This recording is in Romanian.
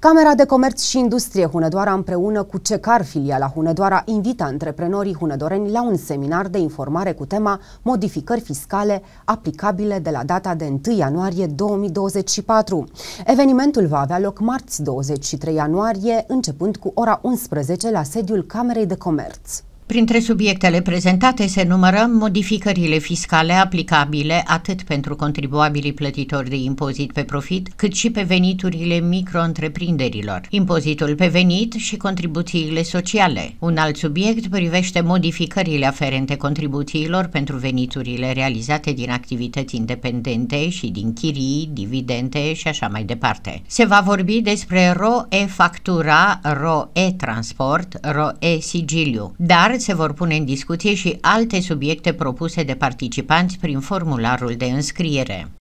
Camera de Comerț și Industrie Hunedoara împreună cu CECAR filiala Hunedoara invită antreprenorii hunedoreni la un seminar de informare cu tema modificări fiscale aplicabile de la data de 1 ianuarie 2024. Evenimentul va avea loc marți 23 ianuarie începând cu ora 11 la sediul Camerei de Comerț. Printre subiectele prezentate se numără modificările fiscale aplicabile atât pentru contribuabilii plătitori de impozit pe profit, cât și pe veniturile micro-întreprinderilor, impozitul pe venit și contribuțiile sociale. Un alt subiect privește modificările aferente contribuțiilor pentru veniturile realizate din activități independente și din chirii, dividende și așa mai departe. Se va vorbi despre ROE-factura, ROE-transport, ROE-sigiliu, dar se vor pune în discuție și alte subiecte propuse de participanți prin formularul de înscriere.